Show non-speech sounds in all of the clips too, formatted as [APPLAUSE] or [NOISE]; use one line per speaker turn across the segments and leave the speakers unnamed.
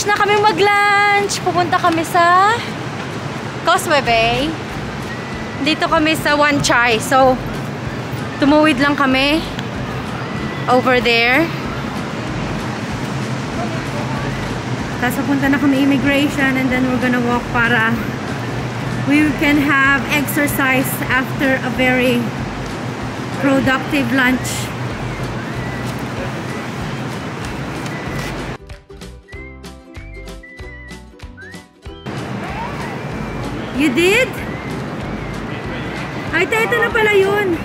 Finish na kami mag-lunch. Pupunta kami sa Causeway Bay. Dito kami sa One Chai. So, tumuwid lang kami over there. Tapos pupunta na kami immigration and then we're gonna walk para we can have exercise after a very productive lunch. You did? Ay, ito, na pala yun.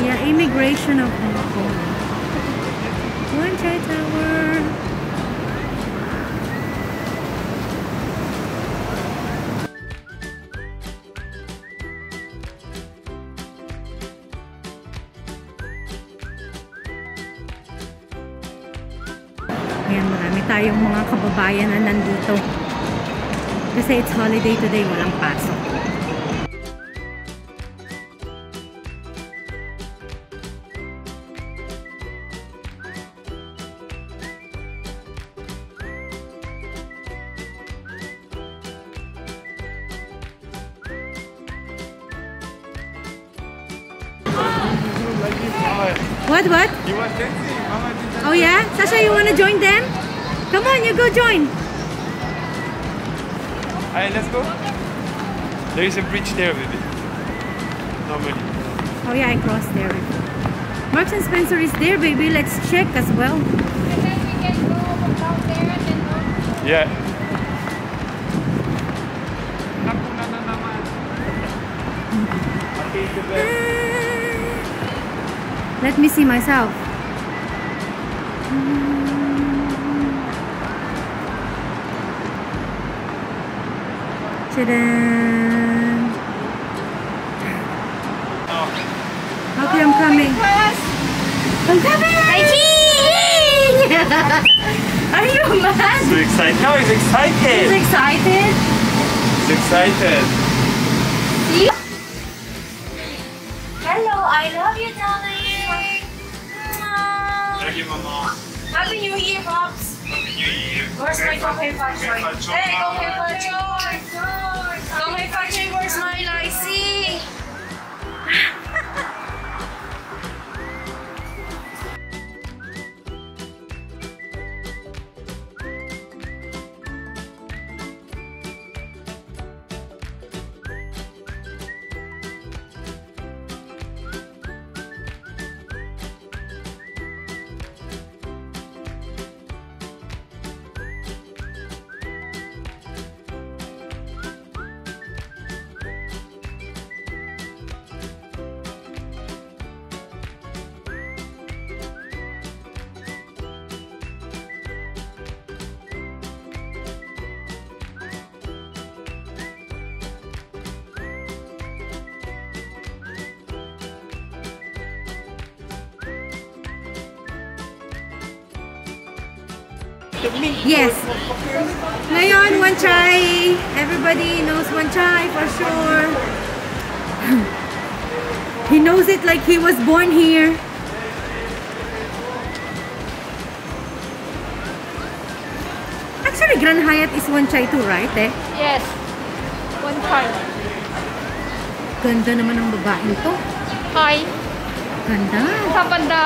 Yeah, immigration of Hong Kong. One Chai Tower. Ayan, marami tayong mga kababayan na nandito. Kasi it's holiday today, walang pasok. What, what?
You was dancing.
Oh yeah? Sacha, you wanna join them? Come on, you go join.
Alright, let's go. There is a bridge there, baby. Normally.
Oh yeah, I crossed there. Marks and Spencer is there, baby. Let's check as well.
And then we can go down there and then go.
Yeah.
Let me see myself. Ta-da! Okay, I'm coming. I'm coming! [LAUGHS] Are you mad?
So excited. No, he's excited.
He's
excited.
excited.
He's excited.
Hello, I love you, darling.
Thank you, Mama.
Happy New Year, Pops. Happy New Year. Where's my Kohe Pachoy? Hey, Kohe Pachoy! Kohe Yes. Ngayon, Wan Chai. Everybody knows Wan Chai for sure. [CLEARS THROAT] he knows it like he was born here. Actually, Grand Hyatt is Wan Chai too, right? Eh?
Yes. One card.
Ganda naman ng babaeng to.
Hi.
Ganda.
Sa banda.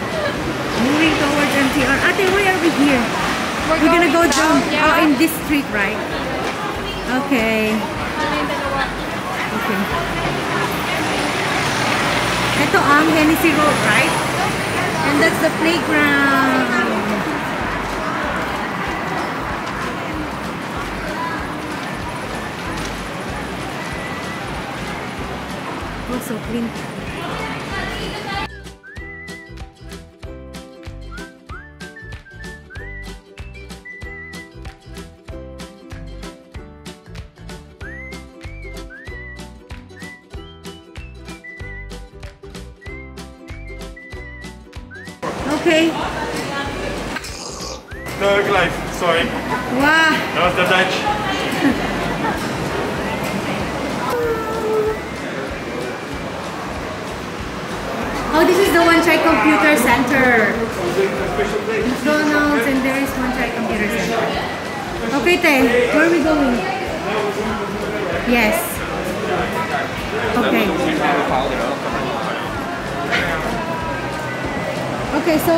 [LAUGHS]
Moving towards MTR. Ate, why are we here?
We're,
We're gonna go
going
down.
Oh, yeah.
Oh, in this street, right? Okay.
Ano yung dalawa?
Okay. Ito ang Hennessy Road, right? And that's the playground. Oh, so clean. Okay.
Thug life. Sorry.
Wow.
That was the Dutch.
Oh, this is the Wan Chai Computer Center. McDonald's and there is Wan Chai Computer Center. Okay, Te, where are we going? Yes. Okay. Okay, so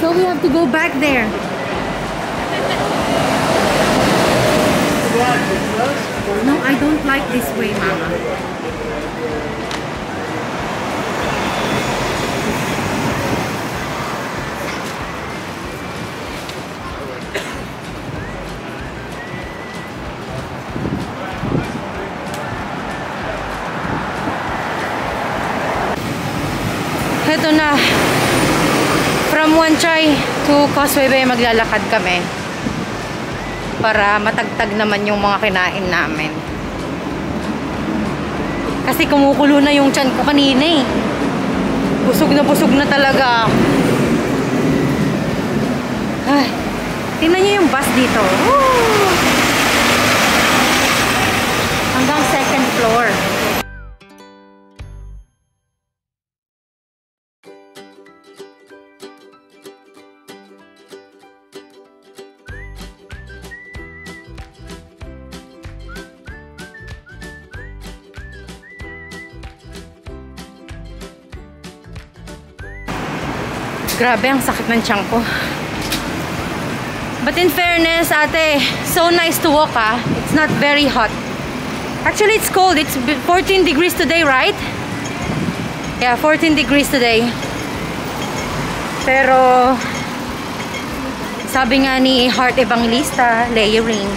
So we have to go back there. No, I don't like this way, Mama. From Wanchay to Causeway maglalakad kami. Para matagtag naman yung mga kinain namin. Kasi kumukulo na yung tiyan ko kanina eh. Busog na busog na talaga. Ay, tingnan niyo yung bus dito. Woo! Grabe, ang sakit ng tiyan ko. But in fairness, ate, so nice to walk ah. It's not very hot. Actually, it's cold. It's 14 degrees today, right? Yeah, 14 degrees today. Pero, sabi nga ni Heart Evangelista, layering.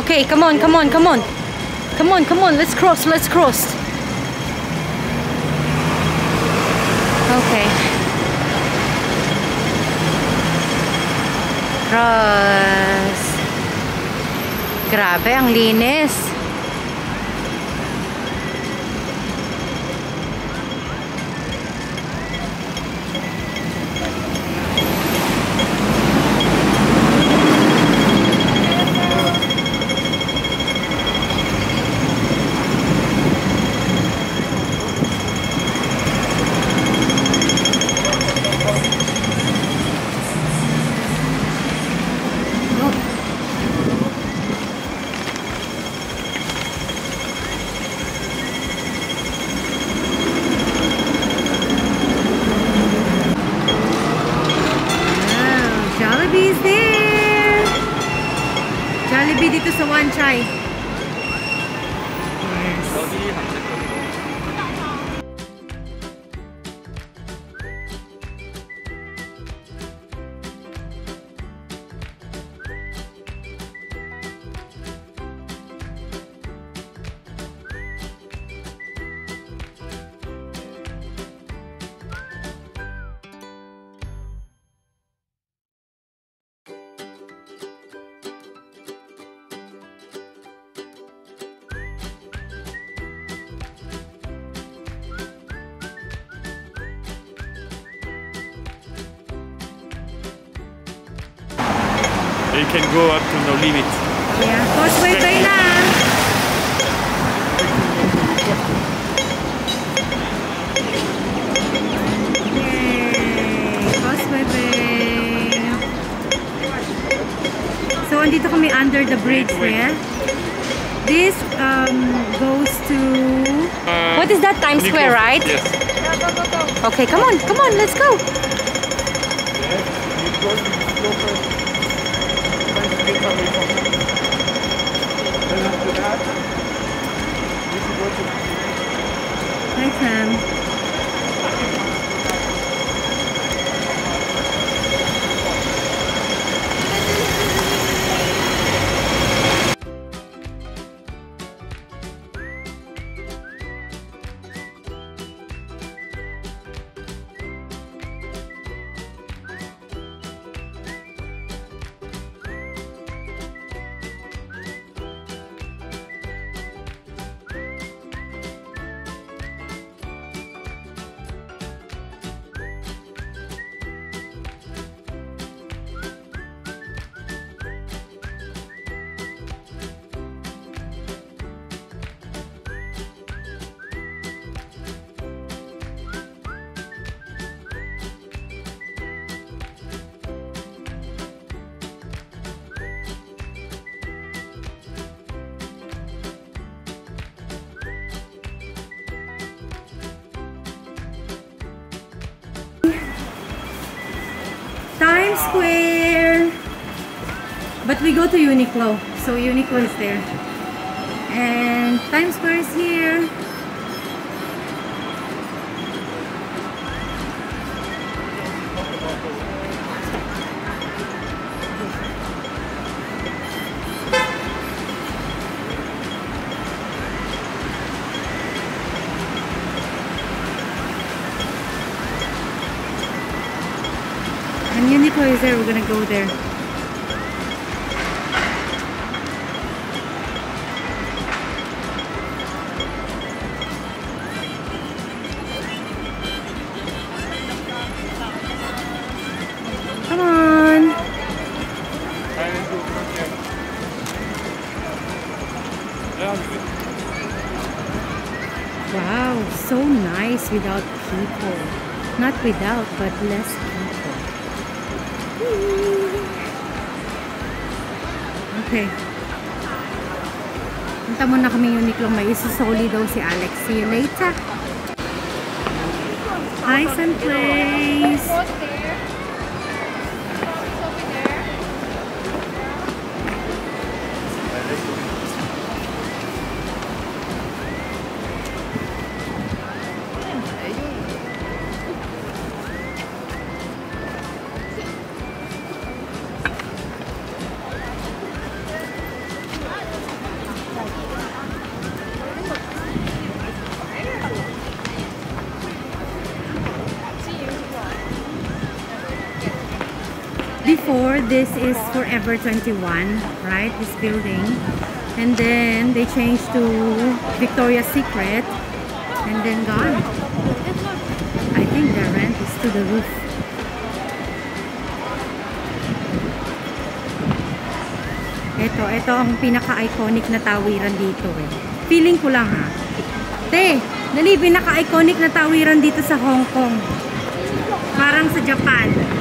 Okay, come on, come on, come on. Come on, come on, let's cross, let's cross. Okay. Cross. Grabe, ang linis. Wan Chai.
You can go up to no limit.
Yeah, Causeway Bay na. Yay! Causeway Bay. So, andito kami under the bridge there. This um, goes to... What is that? Times Square, right?
Yes.
Okay, come on, come on, let's go. Thanks, ma'am. Square. But we go to Uniqlo. So Uniqlo is there. And Times Square is here. Is there. We're gonna go there. Come on. Wow, so nice without people. Not without, but less Okay. Punta muna kami Uniqlo. May isusoli daw si Alex. See you later. Hi, Sun Before, this is Forever 21, right? This building. And then they changed to Victoria's Secret. And then gone. I think the rent is to the roof. Ito, ito ang pinaka-iconic na tawiran dito eh. Feeling ko lang ha. Te, dali, pinaka-iconic na tawiran dito sa Hong Kong. Parang sa Japan.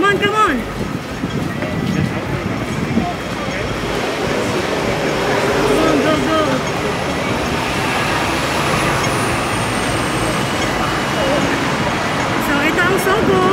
Come on, come on. Go, go, go. So, ito.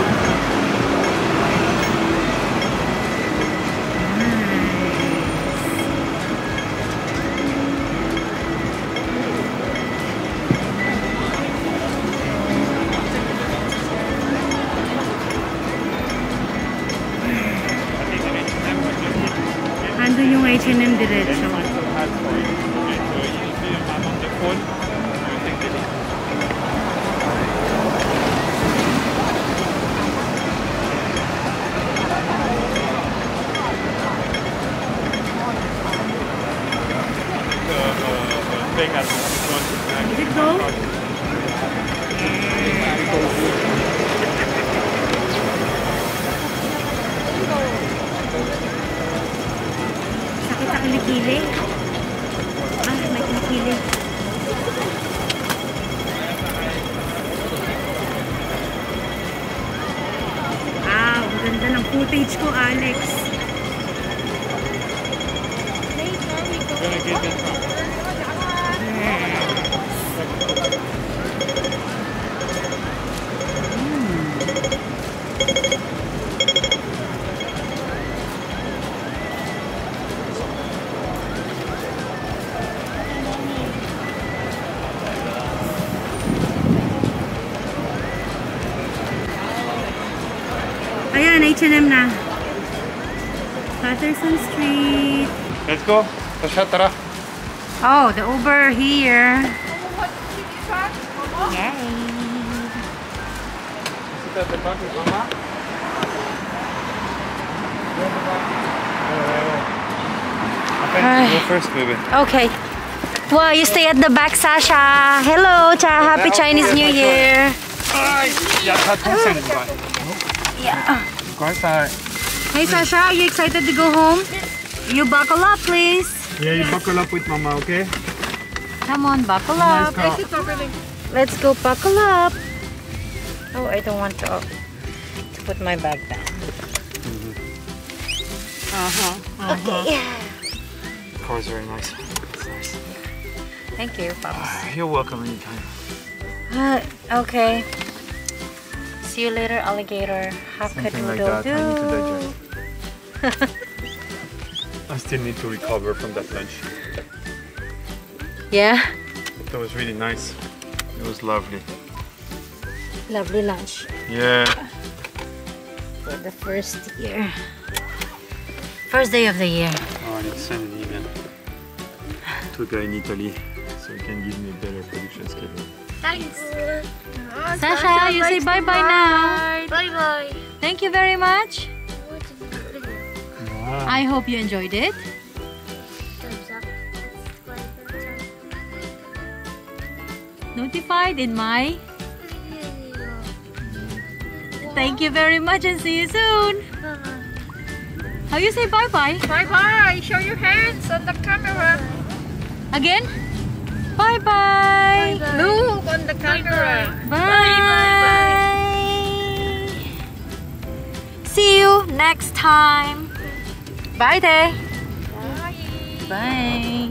नीन दिखे Go. Oh, the Uber here.
What did you try? Mama?
Yay.
Sit at the back with Mama.
Ay.
Go first, baby.
Okay. Wow, you stay at the back, Sacha. Hello, Cha. Happy Chinese New Year.
Ay! Jeg tager to cent, bare.
Yeah. Hey, Sacha, are you excited to go home? You buckle up, please.
Yeah, you buckle up with Mama, okay?
Come on, buckle up.
Nice.
Let's go buckle up. Oh, I don't want to, to put my bag down. Uh-huh. Okay.
The car is very nice. It's nice.
Thank you, Pops.
You're welcome anytime.
Uh, okay. See you later, alligator.
Something like that. I [LAUGHS] I still need to recover from that lunch.
Yeah,
That was really nice. It was lovely.
lovely lunch
Yeah.
for the first year. First day of the year.
Oh, I need to send an email to a guy in Italy so he can give me a better production schedule.
Thanks.
Sacha, you say bye-bye now.
Bye bye.
Thank you very much. I hope you enjoyed it.
Thumbs up.
Notified in my... Thank you very much and see you soon. How you say bye-bye?
Bye bye. Show your hands on the camera.
Again? Bye-bye.
Look on the camera.
Bye bye. See you next time. Bye, Day.
Bye.
Bye.